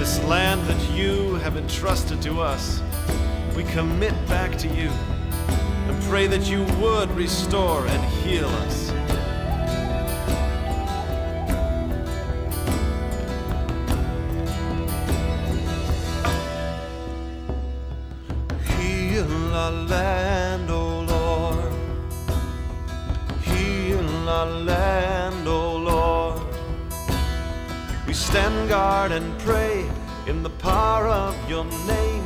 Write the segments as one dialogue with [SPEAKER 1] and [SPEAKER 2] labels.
[SPEAKER 1] This land that you have entrusted to us, we commit back to you and pray that you would restore and heal us. Guard and pray in the power of your name.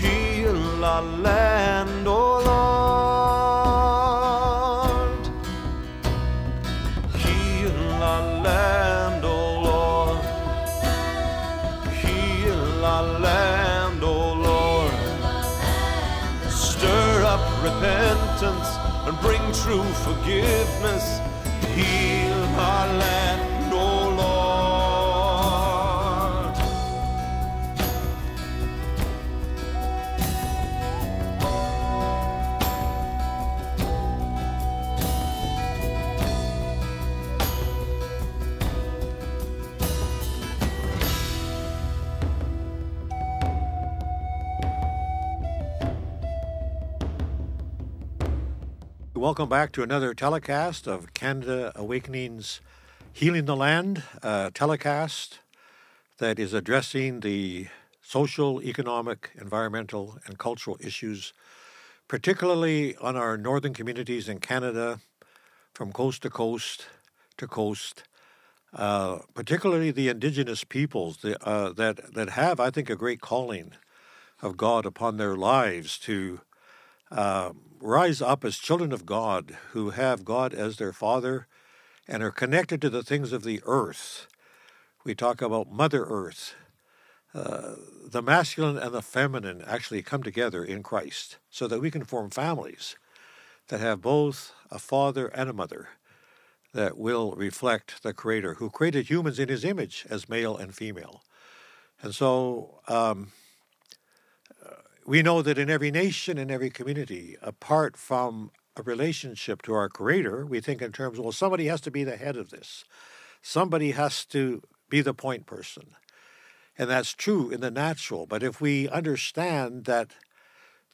[SPEAKER 1] Heal our land, O Lord.
[SPEAKER 2] Welcome back to another telecast of Canada Awakening's Healing the Land, a telecast that is addressing the social, economic, environmental, and cultural issues, particularly on our northern communities in Canada, from coast to coast to coast, uh, particularly the indigenous peoples the, uh, that, that have, I think, a great calling of God upon their lives to uh, rise up as children of God who have God as their Father and are connected to the things of the earth. We talk about Mother Earth. Uh, the masculine and the feminine actually come together in Christ so that we can form families that have both a father and a mother that will reflect the Creator who created humans in His image as male and female. And so, um, we know that in every nation, in every community, apart from a relationship to our Creator, we think in terms, well, somebody has to be the head of this. Somebody has to be the point person. And that's true in the natural. But if we understand that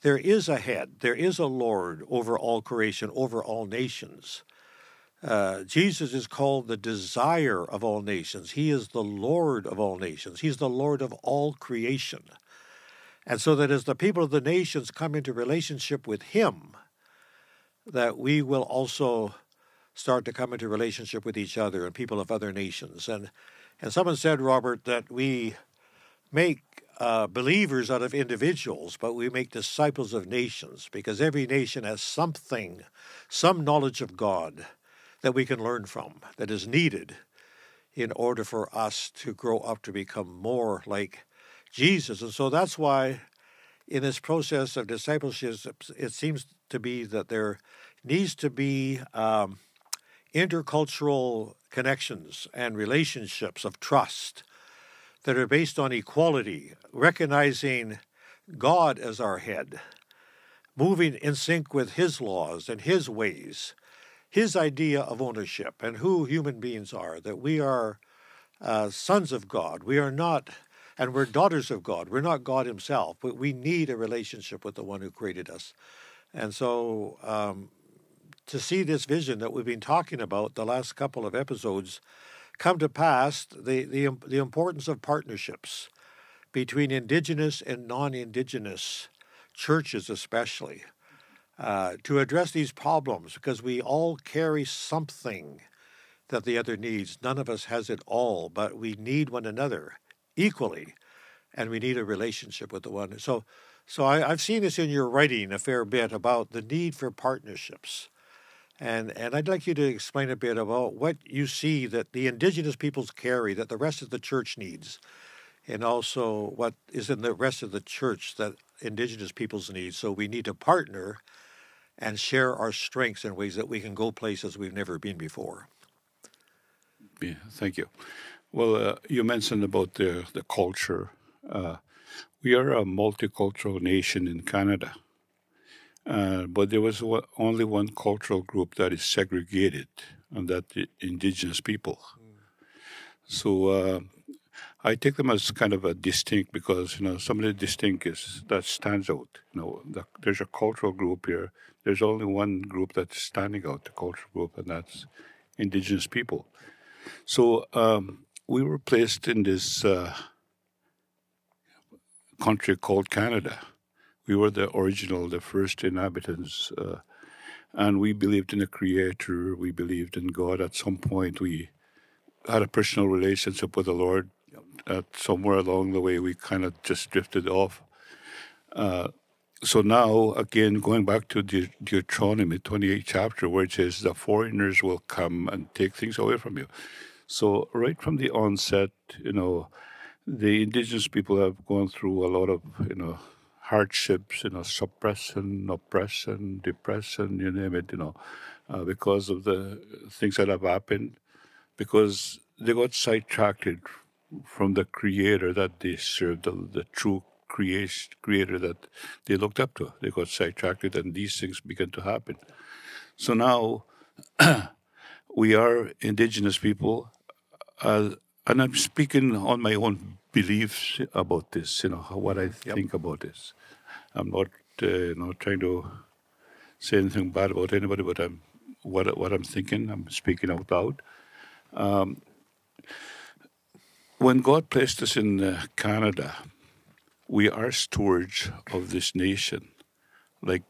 [SPEAKER 2] there is a head, there is a Lord over all creation, over all nations, uh, Jesus is called the desire of all nations. He is the Lord of all nations. He's the Lord of all creation. And so that as the people of the nations come into relationship with Him, that we will also start to come into relationship with each other and people of other nations. And and someone said, Robert, that we make uh, believers out of individuals, but we make disciples of nations because every nation has something, some knowledge of God that we can learn from that is needed in order for us to grow up to become more like Jesus. And so that's why in this process of discipleship, it seems to be that there needs to be um, intercultural connections and relationships of trust that are based on equality, recognizing God as our head, moving in sync with His laws and His ways, His idea of ownership and who human beings are, that we are uh, sons of God. We are not and we're daughters of God. We're not God Himself, but we need a relationship with the one who created us. And so, um, to see this vision that we've been talking about the last couple of episodes come to pass, the, the, the importance of partnerships between indigenous and non indigenous churches, especially, uh, to address these problems because we all carry something that the other needs. None of us has it all, but we need one another equally, and we need a relationship with the one. So, so I, have seen this in your writing a fair bit about the need for partnerships, and and I'd like you to explain a bit about what you see that the indigenous peoples carry that the rest of the church needs, and also what is in the rest of the church that indigenous peoples need. So we need to partner and share our strengths in ways that we can go places we've never been before.
[SPEAKER 3] Yeah, thank you. Well, uh, you mentioned about the, the culture. Uh, we are a multicultural nation in Canada, uh, but there was only one cultural group that is segregated, and that Indigenous people. Mm. So, uh, I take them as kind of a distinct because you know somebody distinct is that stands out. You know, the, there's a cultural group here. There's only one group that's standing out, the cultural group, and that's Indigenous people. So um, we were placed in this uh, country called Canada. We were the original, the first inhabitants, uh, and we believed in a creator. We believed in God. At some point, we had a personal relationship with the Lord. At somewhere along the way, we kind of just drifted off. Uh, so now, again, going back to the Deuteronomy 28 chapter, where it says the foreigners will come and take things away from you. So right from the onset, you know, the indigenous people have gone through a lot of, you know, hardships, you know, suppression, oppression, depression, you name it, you know, uh, because of the things that have happened, because they got sidetracked from the creator that they served, the, the true creation, creator that they looked up to. They got sidetracked and these things began to happen. So now we are indigenous people, uh, and I'm speaking on my own beliefs about this, you know, what I yep. think about this. I'm not, uh, know, trying to say anything bad about anybody, but I'm what what I'm thinking. I'm speaking out loud. Um, when God placed us in uh, Canada, we are stewards of this nation. Like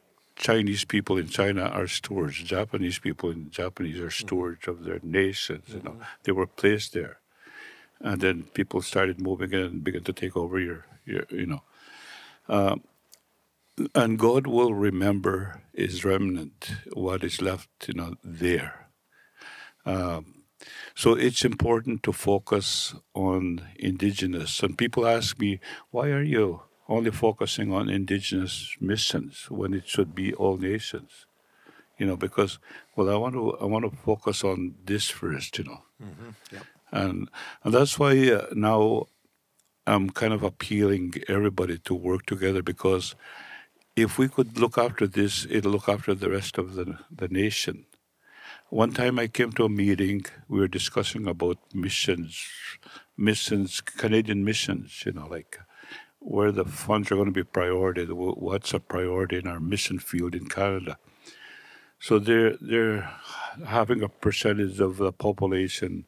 [SPEAKER 3] Chinese people in China are stewards. Japanese people in Japanese are mm-hmm. stewards of their nations. You know, mm-hmm. they were placed there, and then people started moving in and began to take over your, your you know. Um, and God will remember His remnant, what is left, you know, there. Um, so it's important to focus on indigenous. And people ask me, why are you only focusing on indigenous missions when it should be all nations? You know, because well, I want to I want to focus on this first. You know, mm-hmm. yep. and and that's why uh, now I'm kind of appealing everybody to work together because if we could look after this, it'll look after the rest of the the nation. One time I came to a meeting, we were discussing about missions, missions, Canadian missions, you know, like where the funds are going to be priority, what's a priority in our mission field in Canada. So they're, they're having a percentage of the population.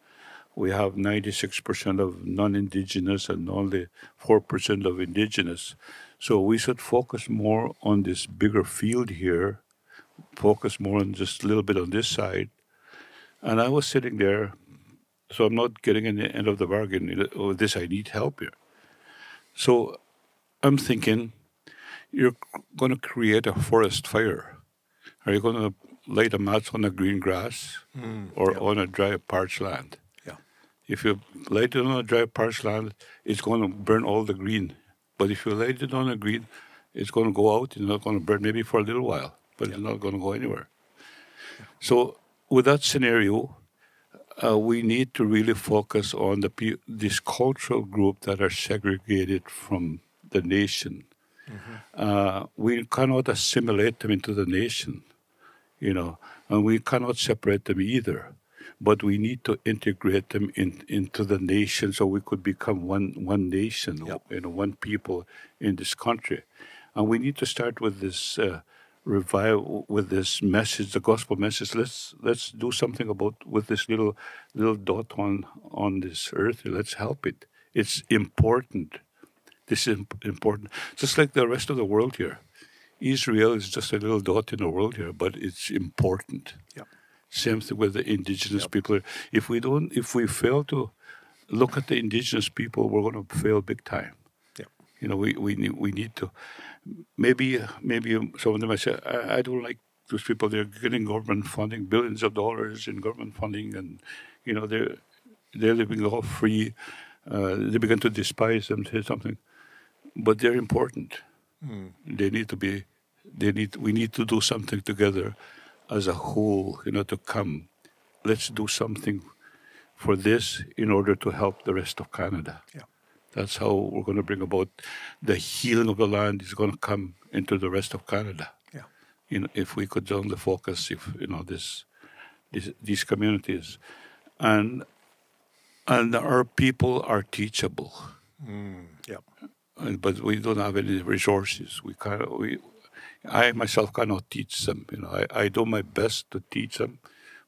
[SPEAKER 3] We have 96% of non Indigenous and only 4% of Indigenous. So we should focus more on this bigger field here focus more on just a little bit on this side. And I was sitting there, so I'm not getting in the end of the bargain. Oh, this I need help here. So I'm thinking, you're going to create a forest fire. Are you going to lay the mats on the green grass mm, or yeah. on a dry parched land?
[SPEAKER 2] Yeah.
[SPEAKER 3] If you lay it on a dry parched land, it's going to burn all the green. But if you lay it on a green, it's going to go out. It's not going to burn maybe for a little while but it's not going to go anywhere. So, with that scenario, uh, we need to really focus on the this cultural group that are segregated from the nation. Mm-hmm. Uh, we cannot assimilate them into the nation, you know, and we cannot separate them either. But we need to integrate them in, into the nation so we could become one one nation, yep. you know, one people in this country. And we need to start with this uh, revive with this message, the gospel message. Let's let's do something about with this little little dot on on this earth. Let's help it. It's important. This is important. Just like the rest of the world here, Israel is just a little dot in the world here, but it's important. Same thing with the indigenous yep. people. If we don't, if we fail to look at the indigenous people, we're going to fail big time.
[SPEAKER 2] Yep.
[SPEAKER 3] You know, we we need we need to maybe maybe some of them I say I, I don't like those people. They're getting government funding, billions of dollars in government funding, and you know they're they're living off free. Uh, they begin to despise them, say something, but they're important. Mm. They need to be. They need. We need to do something together, as a whole. You know, to come. Let's do something for this in order to help the rest of Canada.
[SPEAKER 2] Yeah.
[SPEAKER 3] That's how we're going to bring about the healing of the land is going to come into the rest of Canada.
[SPEAKER 2] Yeah.
[SPEAKER 3] You know, if we could only focus, if you know this, this these communities, and and our people are teachable.
[SPEAKER 2] Yep.
[SPEAKER 3] Uh, but we don't have any resources. We kind we, I myself cannot teach them. You know, I, I do my best to teach them,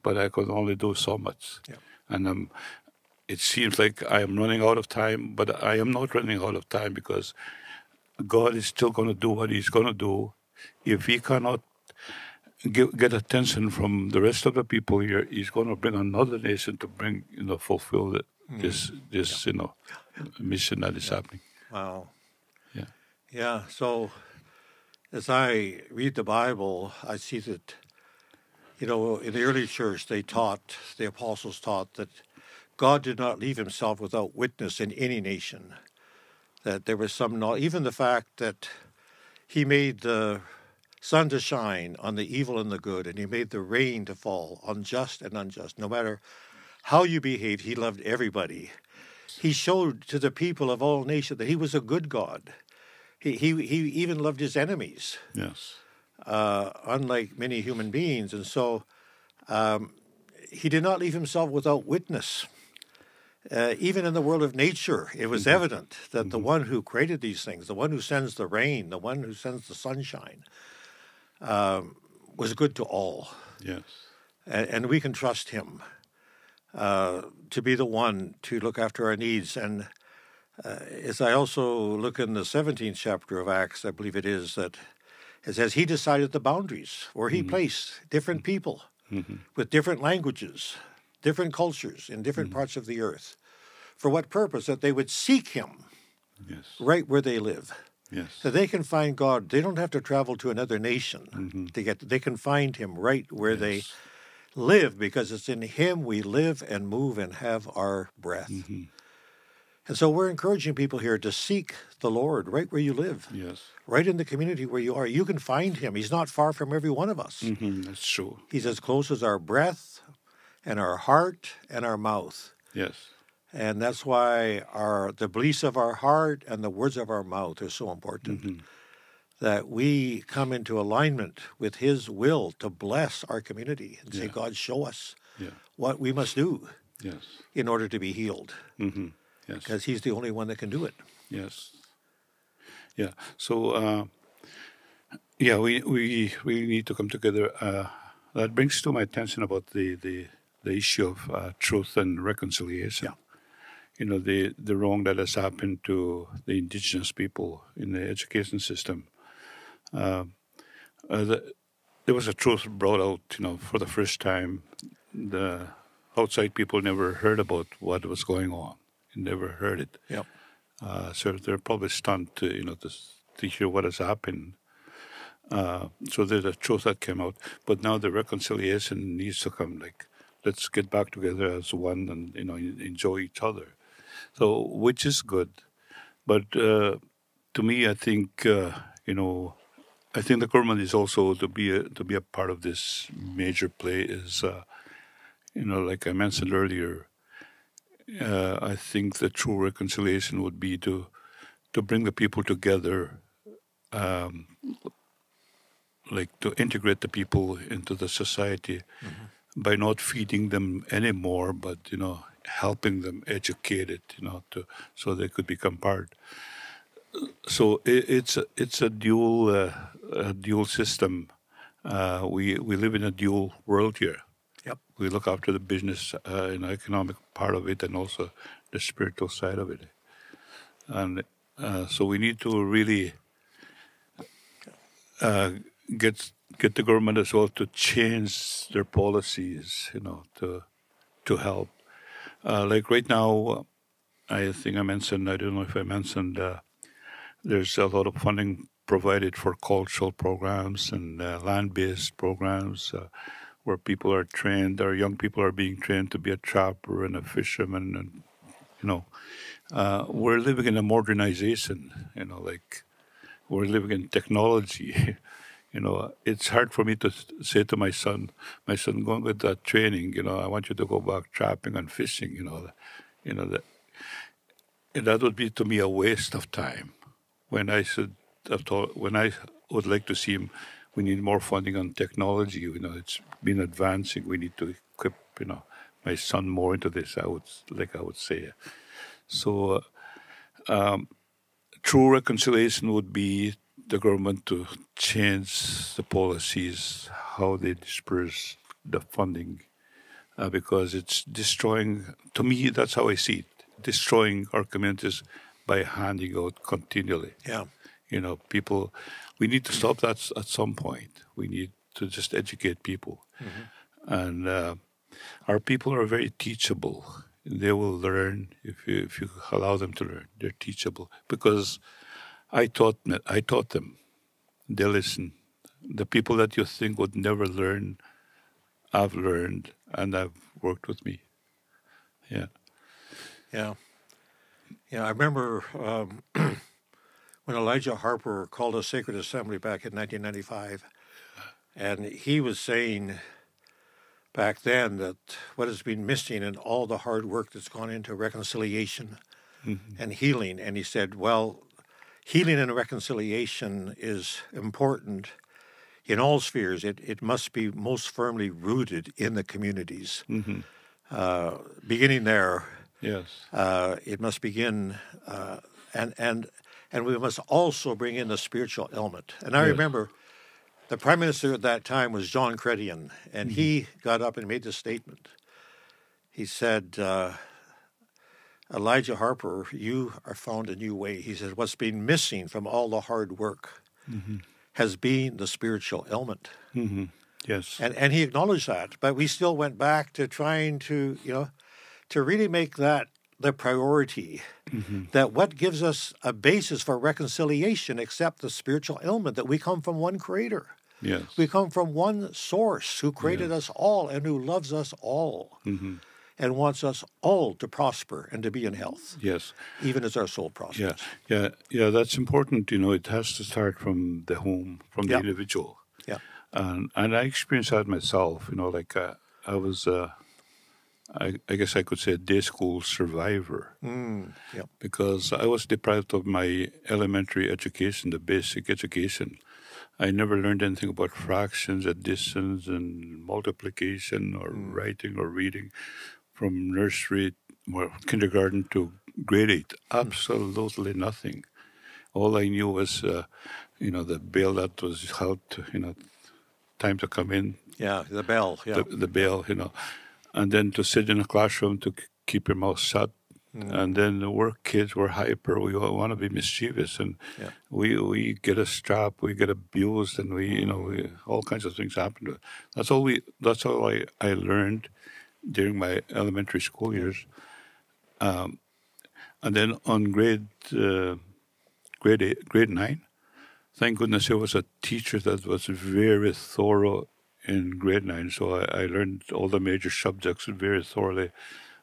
[SPEAKER 3] but I can only do so much.
[SPEAKER 2] Yeah.
[SPEAKER 3] And um, it seems like I am running out of time, but I am not running out of time because God is still going to do what He's going to do. If He cannot get, get attention from the rest of the people here, He's going to bring another nation to bring, you know, fulfill the, this, this, you know, mission that is happening.
[SPEAKER 2] Wow.
[SPEAKER 3] Yeah.
[SPEAKER 2] So as I read the Bible, I see that, you know, in the early church, they taught, the apostles taught that God did not leave himself without witness in any nation. That there was some, even the fact that he made the sun to shine on the evil and the good, and he made the rain to fall on just and unjust. No matter how you behaved, he loved everybody. He showed to the people of all nations that he was a good God. He, he, he even loved his enemies,
[SPEAKER 3] Yes.
[SPEAKER 2] uh, unlike many human beings. And so um, he did not leave himself without witness. Uh, even in the world of nature, it was evident that the one who created these things, the one who sends the rain, the one who sends the sunshine, um, was good to all.
[SPEAKER 3] Yes.
[SPEAKER 2] And, and we can trust him uh, to be the one to look after our needs. And uh, as I also look in the 17th chapter of Acts, I believe it is, that it says he decided the boundaries where he mm-hmm. placed different mm-hmm. people mm-hmm. with different languages, different cultures in different parts of the earth. For what purpose? That they would seek him
[SPEAKER 3] Yes.
[SPEAKER 2] right where they live.
[SPEAKER 3] Yes.
[SPEAKER 2] So they can find God. They don't have to travel to another nation to get. They can find Him right where they live, because it's in Him we live and move and have our breath. And so we're encouraging people here to seek the Lord right where you live,
[SPEAKER 3] Yes.
[SPEAKER 2] right in the community where you are. You can find Him. He's not far from every one of us.
[SPEAKER 3] hmm That's true.
[SPEAKER 2] He's as close as our breath, and our heart, and our mouth.
[SPEAKER 3] Yes.
[SPEAKER 2] And that's why our the beliefs of our heart and the words of our mouth are so important. That we come into alignment with His will to bless our community and say,
[SPEAKER 3] Yeah.
[SPEAKER 2] God, show us
[SPEAKER 3] Yeah.
[SPEAKER 2] what we must do
[SPEAKER 3] Yes.
[SPEAKER 2] in order to be healed,
[SPEAKER 3] hmm Yes.
[SPEAKER 2] because He's the only one that can do it.
[SPEAKER 3] Yes. Yeah. So, uh, yeah, we we we need to come together. Uh, that brings to my attention about the the, the issue of uh, truth and reconciliation.
[SPEAKER 2] Yeah.
[SPEAKER 3] You know the the wrong that has happened to the indigenous people in the education system. Uh, uh, the, there was a truth brought out. You know, for the first time, the outside people never heard about what was going on. Never heard it.
[SPEAKER 2] Yep.
[SPEAKER 3] Uh, so they're probably stunned to you know to, to hear what has happened. Uh, so there's a truth that came out, but now the reconciliation needs to come. Like, let's get back together as one and you know enjoy each other. So which is good, but uh, to me, I think uh, you know, I think the government is also to be a, to be a part of this major play. Is uh, you know, like I mentioned earlier, uh, I think the true reconciliation would be to to bring the people together, um, like to integrate the people into the society by not feeding them anymore, but you know helping them educated, you know, to so they could become part. So it, it's a, it's a dual uh, a dual system. Uh, we we live in a dual world here
[SPEAKER 2] Yep.
[SPEAKER 3] we look after the business uh, and economic part of it and also the spiritual side of it. And uh, so we need to really uh, get get the government as well to change their policies, you know, to to help. Uh, like right now, I think I mentioned, I don't know if I mentioned, uh, there's a lot of funding provided for cultural programs and uh, land-based programs where people are trained, our young people are being trained to be a trapper and a fisherman, and you know, uh, we're living in a modernization. You know, like we're living in technology. you know, it's hard for me to say to my son, my son, going with that training. You know, I want you to go back trapping and fishing. You know, you know that. And that would be to me a waste of time. When I said, when I would like to see him, we need more funding on technology. You know, it's been advancing. We need to equip, you know, my son more into this. I would like I would say. So, um, true reconciliation would be the government to change the policies, how they disperse the funding, uh, because it's destroying. To me, that's how I see it: destroying our communities by handing out continually.
[SPEAKER 2] Yeah.
[SPEAKER 3] You know, people. We need to stop that at some point. We need to just educate people, mm-hmm. and uh, our people are very teachable. They will learn if you if you allow them to learn. They're teachable because I taught I taught them. They listen. The people that you think would never learn, I've learned and I've worked with me. Yeah.
[SPEAKER 2] Yeah. Yeah. I remember um, when Elijah Harper called a sacred assembly back in 1995, and he was saying back then that what has been missing in all the hard work that's gone into reconciliation mm-hmm. and healing, and he said, well, healing and reconciliation is important in all spheres. It, it must be most firmly rooted in the communities. Mm-hmm. Uh, beginning there,
[SPEAKER 3] yes,
[SPEAKER 2] uh, it must begin, uh, and and and we must also bring in the spiritual element. And I yes. remember the prime minister at that time was John Chrétien, and mm-hmm. he got up and made this statement. He said, uh, Elijah Harper, you are found a new way. He said, What's been missing from all the hard work mm-hmm. has been the spiritual element.
[SPEAKER 3] Mm-hmm. Yes.
[SPEAKER 2] And, and he acknowledged that. But we still went back to trying to, you know, to really make that the priority. Mm-hmm. That what gives us a basis for reconciliation except the spiritual element that we come from one creator.
[SPEAKER 3] Yes.
[SPEAKER 2] We come from one source who created yes. us all and who loves us all. Mm-hmm and wants us all to prosper and to be in health.
[SPEAKER 3] Yes.
[SPEAKER 2] Even as our soul prospers.
[SPEAKER 3] Yeah, yeah, yeah. That's important. You know, it has to start from the home, from the
[SPEAKER 2] yeah.
[SPEAKER 3] individual.
[SPEAKER 2] Yeah.
[SPEAKER 3] And and I experienced that myself. You know, like uh, I was. Uh, I, I, guess I could say a day school survivor
[SPEAKER 2] mm, yeah.
[SPEAKER 3] because I was deprived of my elementary education, the basic education. I never learned anything about fractions, additions, and multiplication, or mm. writing or reading from nursery, well, kindergarten to grade eight. Absolutely nothing. All I knew was, uh, you know, the bell that was held, you know, time to come in.
[SPEAKER 2] Yeah, the bell. Yeah,
[SPEAKER 3] the, the bell. You know, and then to sit in a classroom to keep your mouth shut. Mm. And then the work kids were hyper. We all want to be mischievous, and
[SPEAKER 2] yeah.
[SPEAKER 3] we we get a strap, we get abused, and we you know we, all kinds of things happen to us. That's all we. That's all I I learned during my elementary school years. Um, and then on grade uh, grade eight, grade nine, thank goodness there was a teacher that was very thorough in grade nine. So I, I learned all the major subjects very thoroughly.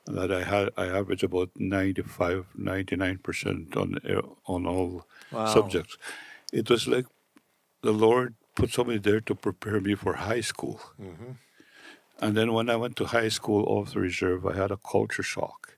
[SPEAKER 3] That I had, I averaged about 95, 99 percent on on all
[SPEAKER 2] wow.
[SPEAKER 3] subjects. It was like the Lord put somebody there to prepare me for high school.
[SPEAKER 2] Mm-hmm.
[SPEAKER 3] And then when I went to high school off the reserve, I had a culture shock.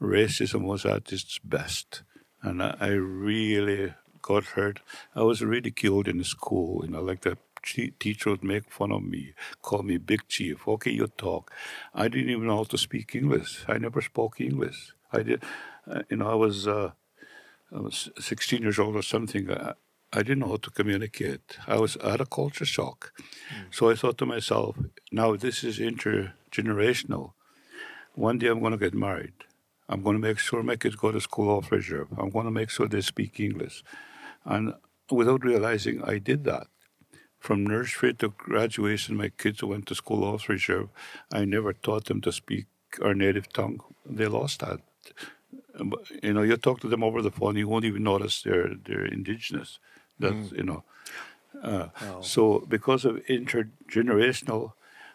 [SPEAKER 3] Racism was at its best. And I, I really got hurt. I was ridiculed in school. You know, like the teacher would make fun of me, call me Big Chief. Okay, you talk. I didn't even know how to speak English. I never spoke English. I did, uh, you know, I was, uh, I was 16 years old or something. Uh, I didn't know how to communicate. I was at a culture shock. Mm. So I thought to myself, now this is intergenerational. One day I'm going to get married. I'm going to make sure my kids go to school off reserve. I'm going to make sure they speak English. And without realizing, I did that. From nursery to graduation, my kids went to school off reserve. I never taught them to speak our native tongue. They lost that. You know, you talk to them over the phone, you won't even notice they're they're indigenous. That mm. you know. Uh, wow. So because of intergenerational,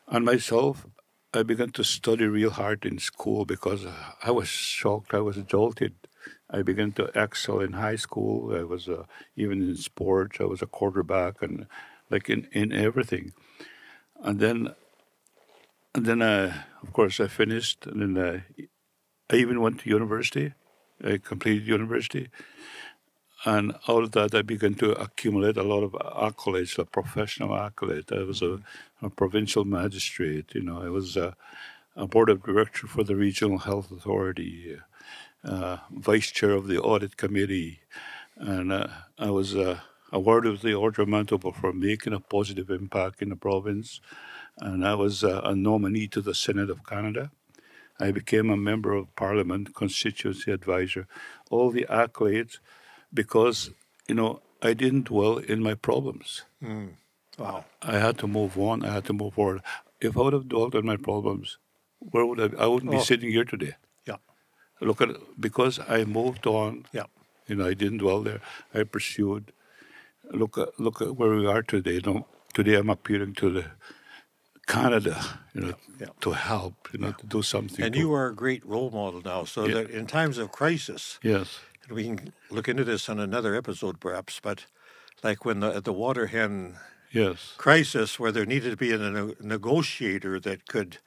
[SPEAKER 3] and myself, I began to study real hard in school because I was shocked. I was jolted. I began to excel in high school. I was uh, even in sports. I was a quarterback and like in, in everything. And then, and then, uh, of course, I finished, and then uh, I even went to university. I completed university, and out of that, I began to accumulate a lot of accolades, a professional accolade. I was a, a provincial magistrate, you know, I was a, a board of director for the Regional Health Authority, uh, vice chair of the audit committee, and uh, I was uh, awarded with the Order of Manitoba for making a positive impact in the province, and I was uh, a nominee to the Senate of Canada. I became a member of Parliament, constituency advisor, all the accolades, because you know I didn't dwell in my problems.
[SPEAKER 2] Mm. Wow!
[SPEAKER 3] I had to move on. I had to move forward. If I would have dwelt on my problems, where would I? I wouldn't oh. be sitting here today.
[SPEAKER 2] Yeah.
[SPEAKER 3] Look at it, because I moved on.
[SPEAKER 2] Yeah.
[SPEAKER 3] You know, I didn't dwell there. I pursued. Look at look at where we are today. Know, today I'm appealing to the Canada, you know, yeah. to help, you know, yeah. to do something.
[SPEAKER 2] And you are a great role model now, so yeah. that in times of crisis,
[SPEAKER 3] yes,
[SPEAKER 2] and we can look into this on another episode perhaps, but like when the, at the Waterhen
[SPEAKER 3] yes.
[SPEAKER 2] crisis, where there needed to be a, negotiator that could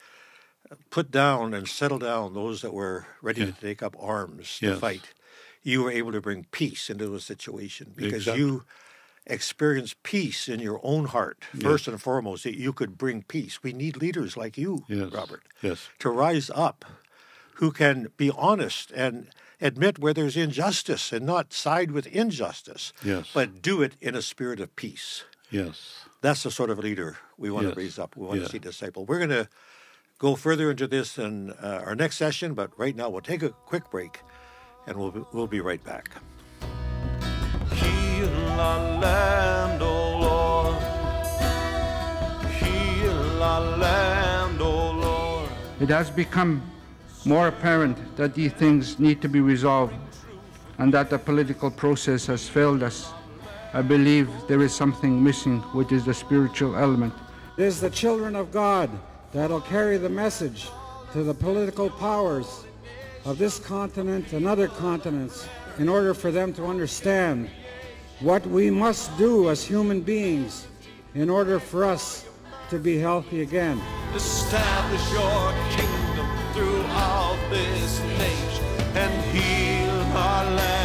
[SPEAKER 2] put down and settle down those that were ready to take up arms to
[SPEAKER 3] yes.
[SPEAKER 2] fight, you were able to bring peace into a situation because exactly. you experience peace in your own heart first yes. and foremost that you could bring peace we need leaders like you
[SPEAKER 3] yes.
[SPEAKER 2] robert
[SPEAKER 3] yes
[SPEAKER 2] to rise up who can be honest and admit where there's injustice and not side with injustice
[SPEAKER 3] yes
[SPEAKER 2] but do it in a spirit of peace
[SPEAKER 3] yes
[SPEAKER 2] that's the sort of leader we want yes. to raise up we want yeah. to see disciple we're going to go further into this in uh, our next session but right now we'll take a quick break and we'll be, we'll be right back our land, oh Lord. Heal our land, oh Lord.
[SPEAKER 4] It has become more apparent that these things need to be resolved and that the political process has failed us. I believe there is something missing, which is the spiritual element.
[SPEAKER 5] It is the children of God that'll carry the message to the political powers of this continent and other continents in order for them to understand what we must do as human beings in order for us to be healthy again.
[SPEAKER 1] Establish your kingdom throughout this nation and heal our land,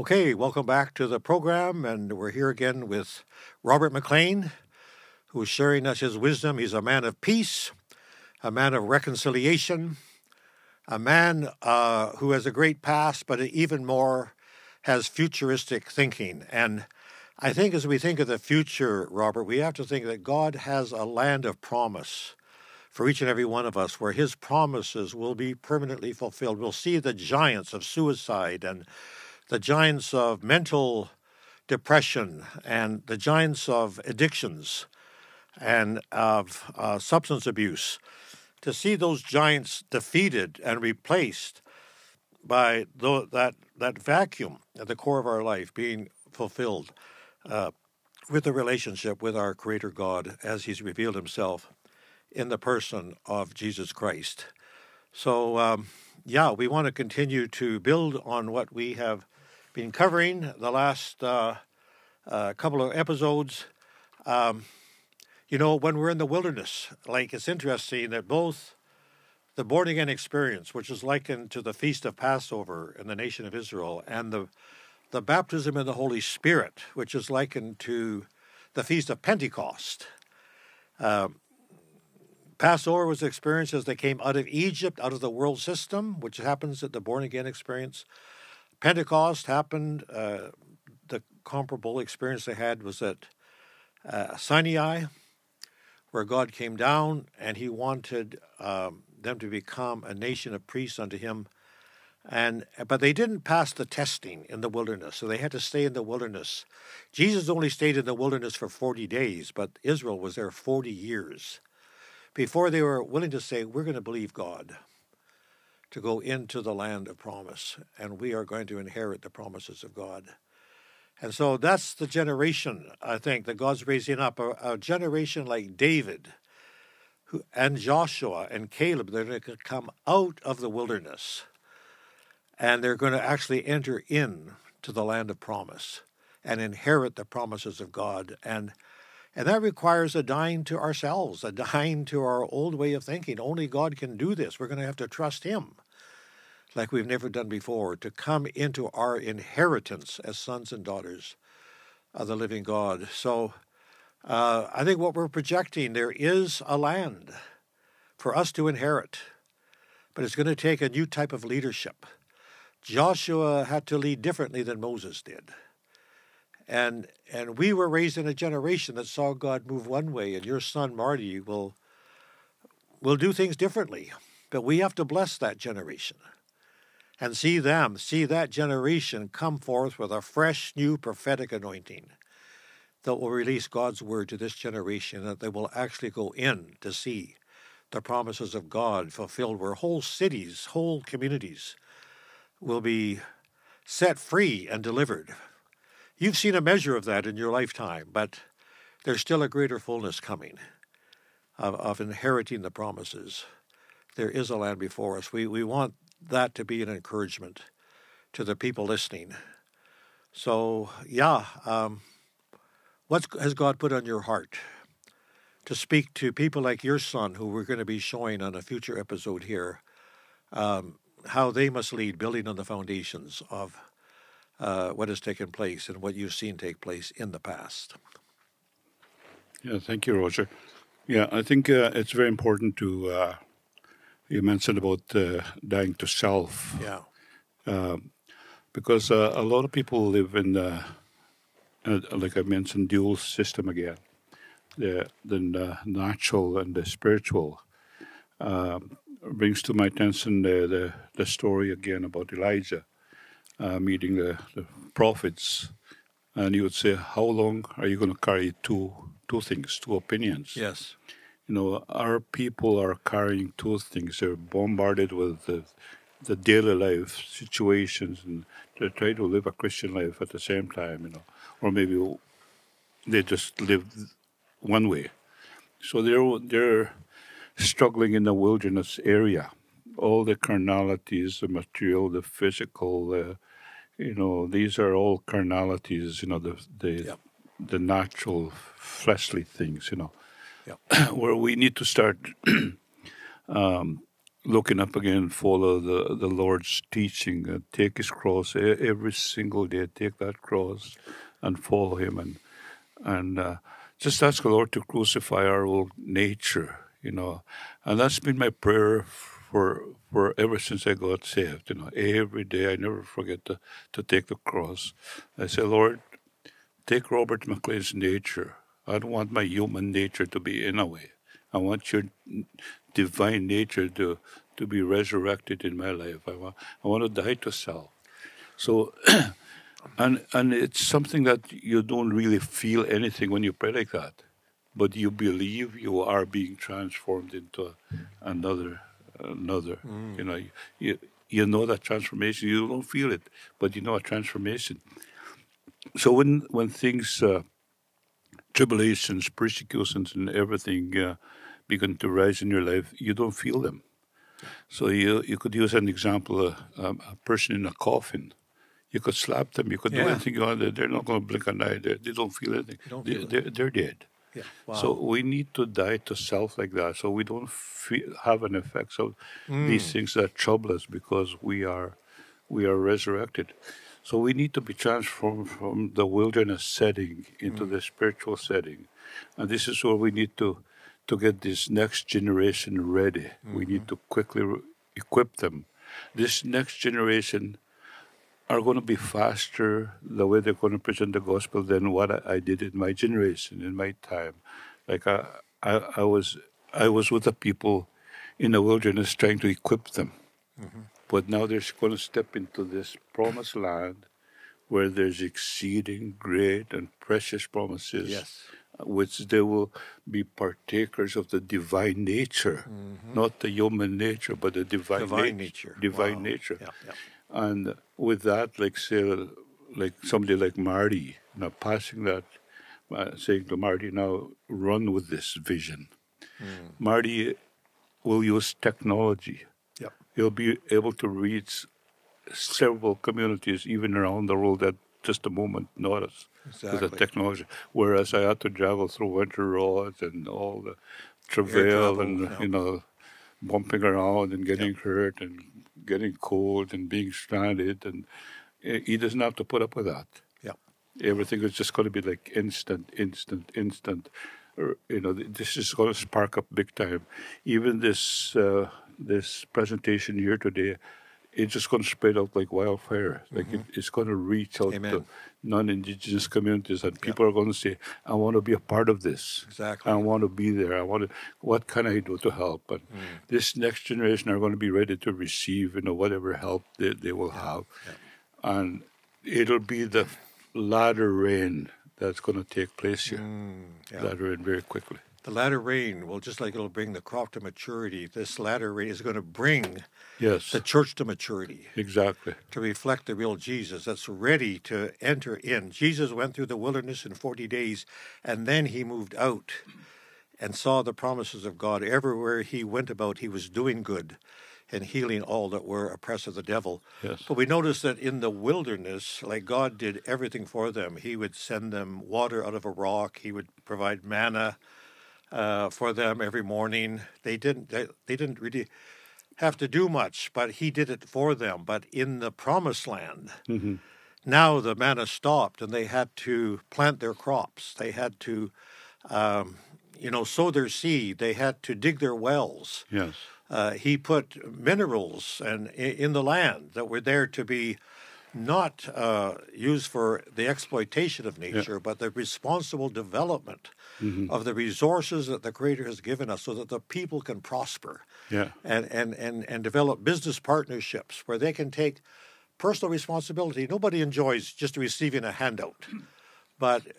[SPEAKER 2] Okay, welcome back to the program, and we're here again with Robert McLean, who is sharing us his wisdom. He's a man of peace, a man of reconciliation, a man uh, who has a great past, but even more has futuristic thinking. And I think as we think of the future, Robert, we have to think that God has a land of promise for each and every one of us where his promises will be permanently fulfilled. We'll see the giants of suicide and the giants of mental depression and the giants of addictions and of uh, substance abuse, to see those giants defeated and replaced by the, that, that vacuum at the core of our life being fulfilled uh, with the relationship with our Creator God as He's revealed Himself in the person of Jesus Christ. So, um, yeah, we want to continue to build on what we have been covering the last uh, uh, couple of episodes. Um, you know, when we're in the wilderness, like it's interesting that both the born again experience, which is likened to the feast of Passover in the nation of Israel, and the the baptism in the Holy Spirit, which is likened to the feast of Pentecost. Um, Passover was experienced as they came out of Egypt, out of the world system, which happens at the born again experience. Pentecost happened. Uh, the comparable experience they had was at uh, Sinai, where God came down and He wanted um, them to become a nation of priests unto Him. And but they didn't pass the testing in the wilderness, so they had to stay in the wilderness. Jesus only stayed in the wilderness for forty days, but Israel was there forty years before they were willing to say, "We're going to believe God." To go into the land of promise, and we are going to inherit the promises of God. And so that's the generation, I think, that God's raising up a, a generation like David, who, and Joshua and Caleb, they're going to come out of the wilderness and they're going to actually enter in to the land of promise and inherit the promises of God. And and that requires a dying to ourselves, a dying to our old way of thinking. Only God can do this. We're going to have to trust Him like we've never done before to come into our inheritance as sons and daughters of the living God. So uh, I think what we're projecting, there is a land for us to inherit, but it's going to take a new type of leadership. Joshua had to lead differently than Moses did. And and we were raised in a generation that saw God move one way, and your son Marty will will do things differently. But we have to bless that generation and see them, see that generation come forth with a fresh new prophetic anointing that will release God's word to this generation, that they will actually go in to see the promises of God fulfilled, where whole cities, whole communities will be set free and delivered. You've seen a measure of that in your lifetime, but there's still a greater fullness coming of, of inheriting the promises. There is a land before us. We, we want that to be an encouragement to the people listening. So, yeah, um, what has God put on your heart to speak to people like your son, who we're going to be showing on a future episode here, um, how they must lead, building on the foundations of uh, what has taken place and what you've seen take place in the past?
[SPEAKER 3] Yeah, thank you, Roger. Yeah, I think uh, it's very important to. Uh, you mentioned about uh, dying to self.
[SPEAKER 2] Yeah.
[SPEAKER 3] Um, because uh, a lot of people live in the, uh, like I mentioned, dual system again, the the natural and the spiritual. Um, brings to my attention the, the, the story again about Elijah uh, meeting the, the prophets, and you would say, "How long are you going to carry two two things, two opinions?"
[SPEAKER 2] Yes.
[SPEAKER 3] You know, our people are carrying two things. They're bombarded with the, the daily life situations, and they try to live a Christian life at the same time. You know, or maybe they just live one way. So they're they're struggling in the wilderness area. All the carnalities, the material, the physical, uh, you know, these are all carnalities, you know, the the, yep. the natural fleshly things, you know, yep. where we need to start um, looking up again, follow the, the Lord's teaching, uh, take His cross every single day, take that cross and follow Him, and and uh, just ask the Lord to crucify our old nature, you know, and that's been my prayer for for ever since I got saved. You know, every day I never forget to, to take the cross. I say, Lord, take Robert McLean's nature. I don't want my human nature to be in a way. I want your divine nature to to be resurrected in my life. I want I want to die to self. So and and it's something that you don't really feel anything when you pray like that. But you believe you are being transformed into another another. Mm. You know, you, you know that transformation. You don't feel it, but you know a transformation. So when when things, uh, tribulations, persecutions, and everything uh, begin to rise in your life, you don't feel them. So you you could use an example: uh, um, a person in a coffin. You could slap them. You could yeah. do anything you want. They're not going to blink an eye. They're, they do not feel anything. Don't they, they're, they're dead.
[SPEAKER 2] Yeah. Wow.
[SPEAKER 3] So we need to die to self like that, so we don't feel, have an effect So mm. these things that trouble us because we are we are resurrected. So we need to be transformed from the wilderness setting into mm. the spiritual setting, and this is where we need to to get this next generation ready. Mm-hmm. We need mm-hmm. to quickly re- equip them. This next generation are going to be faster the way they're going to present the gospel than what I, did in my generation, in my time. Like I, I, I, was, I was with the people in the wilderness trying to equip them, mm-hmm. but now they're going to step into this promised land where there's exceeding great and precious promises.
[SPEAKER 2] Yes.
[SPEAKER 3] Which they will be partakers of the divine nature, mm-hmm. not the human nature, but the divine,
[SPEAKER 2] divine nature.
[SPEAKER 3] Divine wow. nature. Yeah, yeah. And with that, like say, like somebody like Marty, now passing that, uh, saying to Marty, now run with this vision. Marty will use technology.
[SPEAKER 2] Yep.
[SPEAKER 3] He'll be able to reach several communities even around the world at just a moment notice with the technology. Whereas I had to travel through winter roads and all the travail
[SPEAKER 2] travel,
[SPEAKER 3] and
[SPEAKER 2] yeah.
[SPEAKER 3] you know bumping around and getting hurt and getting cold and being stranded and he he doesn't have to put up with that
[SPEAKER 2] Yeah.
[SPEAKER 3] everything is just going to be like instant, instant, instant. You know, this is going to spark up big time. Even this uh, this presentation here today, it's just going to spread out like wildfire. Like it, it's going to reach out
[SPEAKER 2] Mm-hmm. Amen.
[SPEAKER 3] to non-indigenous communities, and people are going to say, "I want to be a part of this.
[SPEAKER 2] Exactly.
[SPEAKER 3] I want to be there. I want to. What can I do to help?" And
[SPEAKER 2] Mm.
[SPEAKER 3] this next generation are going to be ready to receive, you know, whatever help they, they will have, and it'll be the latter rain that's going to take place here.
[SPEAKER 2] Mm.
[SPEAKER 3] Latter rain very quickly.
[SPEAKER 2] The latter rain will just like it'll bring the crop to maturity. This latter rain is going to bring
[SPEAKER 3] Yes,
[SPEAKER 2] the church to maturity.
[SPEAKER 3] exactly.
[SPEAKER 2] to reflect the real Jesus that's ready to enter in. Jesus went through the wilderness in 40 days and then he moved out and saw the promises of God. Everywhere he went about, he was doing good and healing all that were oppressed of the devil.
[SPEAKER 3] Yes.
[SPEAKER 2] But we notice that in the wilderness, like God did everything for them. He would send them water out of a rock, he would provide manna uh, for them every morning. They didn't they, they didn't really have to do much, but he did it for them. But in the promised land, now the manna stopped and they had to plant their crops. They had to, um, you know, sow their seed. They had to dig their wells.
[SPEAKER 3] Yes,
[SPEAKER 2] Uh, he put minerals and in the land that were there to be not uh, used for the exploitation of nature, but the responsible development Mm-hmm. of the resources that the Creator has given us, so that the people can prosper.
[SPEAKER 3] Yeah,
[SPEAKER 2] and, and, and, and develop business partnerships where they can take personal responsibility. Nobody enjoys just receiving a handout, hmm. but uh,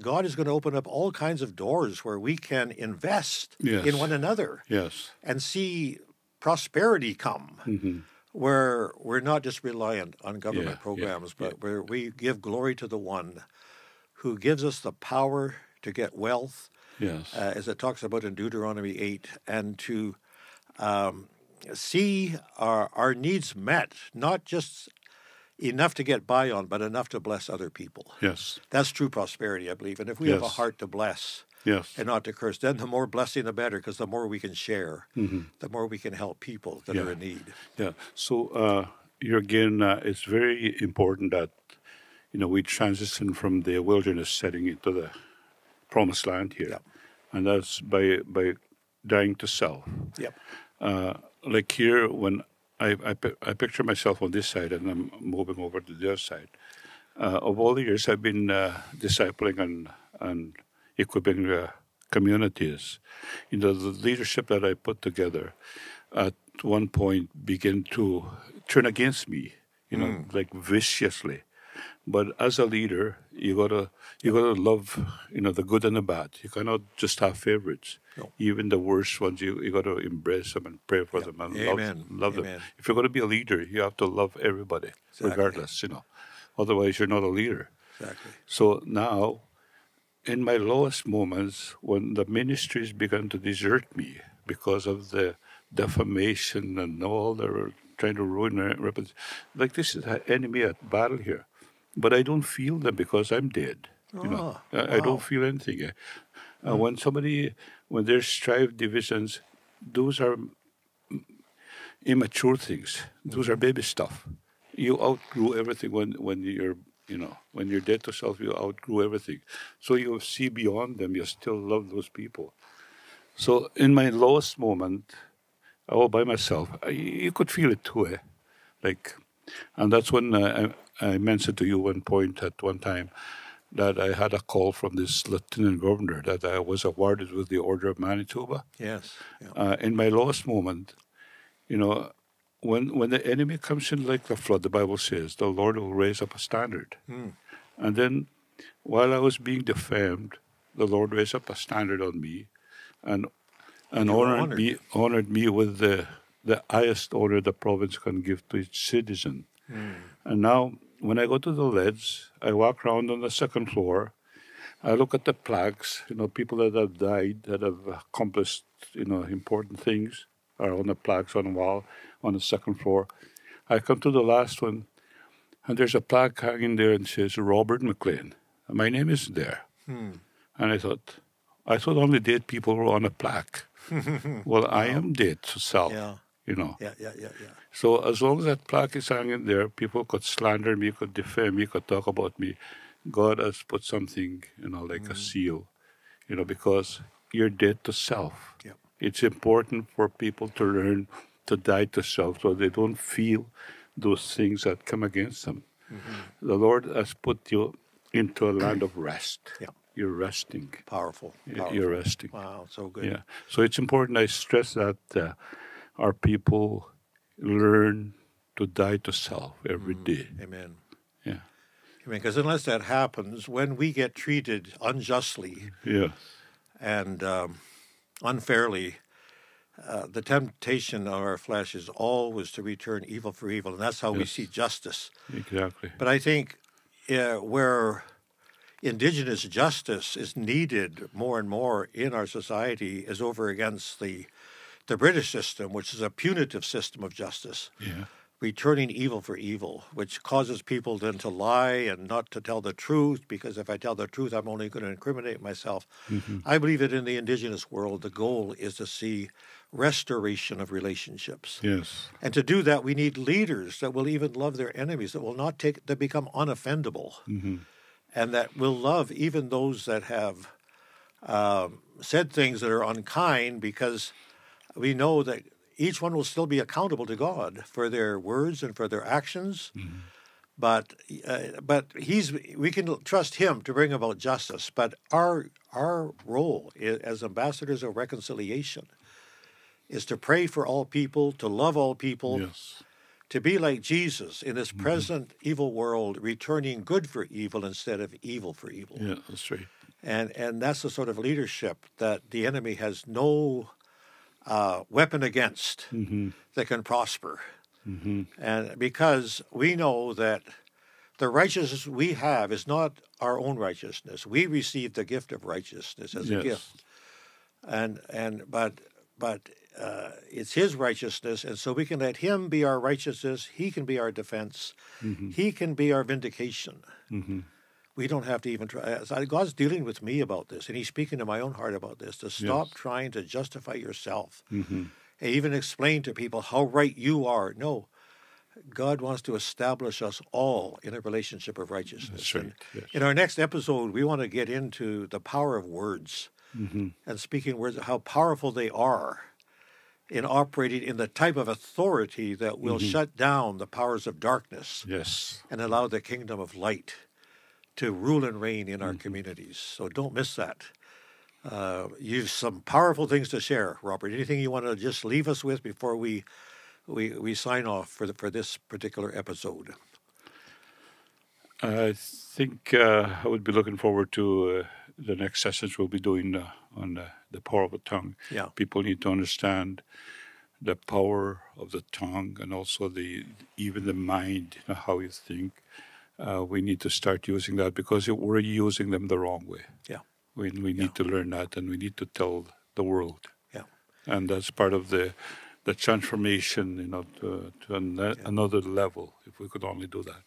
[SPEAKER 2] God is going to open up all kinds of doors where we can invest
[SPEAKER 3] Yes.
[SPEAKER 2] in one another
[SPEAKER 3] yes,
[SPEAKER 2] and see prosperity come. Mm-hmm. Where we're not just reliant on government
[SPEAKER 3] Yeah, yeah,
[SPEAKER 2] programs, but where we give glory to the one who gives us the power to get wealth,
[SPEAKER 3] yes,
[SPEAKER 2] uh, as it talks about in Deuteronomy 8, and to um, see our, our needs met, not just enough to get by on, but enough to bless other people.
[SPEAKER 3] yes,
[SPEAKER 2] That's true prosperity, I believe. And if we have a heart to bless
[SPEAKER 3] yes,
[SPEAKER 2] and not to curse, then the more blessing, the better, because the more we can share, the more we can help people that are
[SPEAKER 3] Mm-hmm.
[SPEAKER 2] In need.
[SPEAKER 3] yeah. So uh, here again, uh, it's very important that you know we transition from the wilderness setting into the promised land here,
[SPEAKER 2] Yep.
[SPEAKER 3] and that's by by dying to self.
[SPEAKER 2] Yep.
[SPEAKER 3] uh, like here when I, I, I picture myself on this side and I'm moving over to the other side. Uh, of all the years I've been uh, discipling and, and equipping uh, communities, you know, the leadership that I put together at one point began to turn against me, you know, like viciously. But as a leader, you gotta you gotta love you know the good and the bad. You cannot just have favorites.
[SPEAKER 2] No.
[SPEAKER 3] Even the worst ones, you you gotta embrace them and pray for them and
[SPEAKER 2] Amen.
[SPEAKER 3] love love them. If you're gonna be a leader, you have to love everybody,
[SPEAKER 2] Exactly.
[SPEAKER 3] regardless. You know, otherwise you're not a leader.
[SPEAKER 2] Exactly.
[SPEAKER 3] So now, in my lowest moments, when the ministries began to desert me because of the defamation and all the trying to ruin my reputation, like this is an enemy at battle here, but I don't feel them because I'm dead. You know,
[SPEAKER 2] Ah,
[SPEAKER 3] I, I don't feel anything. Uh,
[SPEAKER 2] Hmm.
[SPEAKER 3] when somebody, when there's strife, divisions, those are immature things. Those are baby stuff. You outgrew everything when, when you're you know when you're dead to self. You outgrew everything, so you see beyond them. You still love those people. So in my lowest moment, all by myself, I, you could feel it too, eh? Like, and that's when uh, I, mentioned to you one point at one time that I had a call from this lieutenant governor that I was awarded with the Order of Manitoba
[SPEAKER 2] Yes. Yeah.
[SPEAKER 3] uh, in my lowest moment, you know, when when the enemy comes in like the flood, the Bible says the Lord will raise up a standard. And then, while I was being defamed, the Lord raised up a standard on me, and and honored,
[SPEAKER 2] honored.
[SPEAKER 3] me honored me with the the highest honor the province can give to its citizen. And now, when I go to the Ledge, I walk around on the second floor. I look at the plaques, you know, people that have died, that have accomplished you know important things are on the plaques on the wall on the second floor. I come to the last one, and there's a plaque hanging there and says Robert McLean. And my name isn't there.
[SPEAKER 2] Hmm.
[SPEAKER 3] And I thought, I thought only dead people were on a plaque. well, I am dead to self.
[SPEAKER 2] Yeah.
[SPEAKER 3] You know.
[SPEAKER 2] Yeah, yeah, yeah, yeah.
[SPEAKER 3] So as long as that plaque is hanging there, people could slander me, could defame me, could talk about me. God has put something, you know, like a seal, you know, because you're dead to self.
[SPEAKER 2] Yep.
[SPEAKER 3] It's important for people to learn to die to self so they don't feel those things that come against them. The Lord has put you into a land of rest.
[SPEAKER 2] Yeah.
[SPEAKER 3] You're resting.
[SPEAKER 2] Powerful. Powerful.
[SPEAKER 3] You're resting.
[SPEAKER 2] Wow, so good.
[SPEAKER 3] Yeah. So it's important. I stress that uh, our people learn to die to self every day.
[SPEAKER 2] Amen.
[SPEAKER 3] Yeah.
[SPEAKER 2] Amen. Because unless that happens, when we get treated unjustly
[SPEAKER 3] Yeah.
[SPEAKER 2] and um, unfairly, uh, the temptation of our flesh is always to return evil for evil, and that's how we see justice.
[SPEAKER 3] Exactly.
[SPEAKER 2] But I think uh, where indigenous justice is needed more and more in our society is over against the the British system, which is a punitive system of justice,
[SPEAKER 3] Yeah.
[SPEAKER 2] returning evil for evil, which causes people then to lie and not to tell the truth, because if I tell the truth, I'm only going to incriminate myself. I believe that in the indigenous world, the goal is to see restoration of relationships.
[SPEAKER 3] Yes.
[SPEAKER 2] And to do that, we need leaders that will even love their enemies, that will not take, that become unoffendable, and that will love even those that have um, said things that are unkind, because we know that each one will still be accountable to God for their words and for their actions. But uh, but he's we can trust him to bring about justice. But our our role i- as ambassadors of reconciliation is to pray for all people, to love all people,
[SPEAKER 3] Yes.
[SPEAKER 2] to be like Jesus in this present evil world, returning good for evil instead of evil for evil.
[SPEAKER 3] Yeah, that's right.
[SPEAKER 2] And and that's the sort of leadership that the enemy has no uh, weapon against that can prosper. And because we know that the righteousness we have is not our own righteousness. We receive the gift of righteousness as a gift. And and but but uh, it's his righteousness, and so we can let him be our righteousness. He can be our defense. He can be our vindication. We don't have to even try. God's dealing with me about this, and He's speaking to my own heart about this. To stop
[SPEAKER 3] Yes.
[SPEAKER 2] trying to justify yourself, and even explain to people how right you are. No, God wants to establish us all in a relationship of righteousness.
[SPEAKER 3] Right, yes.
[SPEAKER 2] In our next episode, we want to get into the power of words
[SPEAKER 3] Mm-hmm.
[SPEAKER 2] and speaking words, how powerful they are in operating in the type of authority that will
[SPEAKER 3] Mm-hmm.
[SPEAKER 2] shut down the powers of darkness
[SPEAKER 3] Yes.
[SPEAKER 2] and allow the kingdom of light to rule and reign in our
[SPEAKER 3] Mm-hmm.
[SPEAKER 2] communities. So don't miss that. Uh, you've some powerful things to share, Robert. Anything you want to just leave us with before we we, we sign off for the, for this particular episode?
[SPEAKER 3] I think uh, I would be looking forward to uh, the next sessions we'll be doing uh, on uh, the power of the tongue.
[SPEAKER 2] Yeah.
[SPEAKER 3] People need to understand the power of the tongue and also the even the mind, you know, how you think. Uh, we need to start using that because we're using them the wrong way.
[SPEAKER 2] Yeah,
[SPEAKER 3] We, we need to learn that and we need to tell the world.
[SPEAKER 2] yeah,
[SPEAKER 3] And that's part of the the transformation, you know, to, to an, another level, if we could only do that.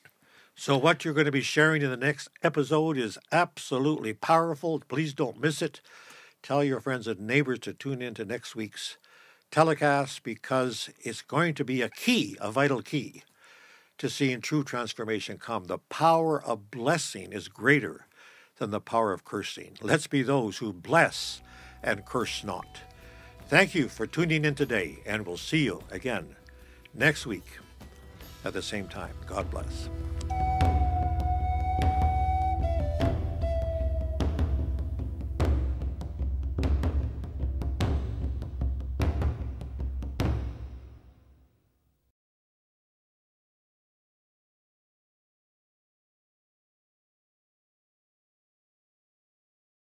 [SPEAKER 2] So, what you're going to be sharing in the next episode is absolutely powerful. Please don't miss it. Tell your friends and neighbors to tune in to next week's telecast because it's going to be a key, a vital key, to seeing true transformation come. The power of blessing is greater than the power of cursing. Let's be those who bless and curse not. Thank you for tuning in today, and we'll see you again next week at the same time. God bless.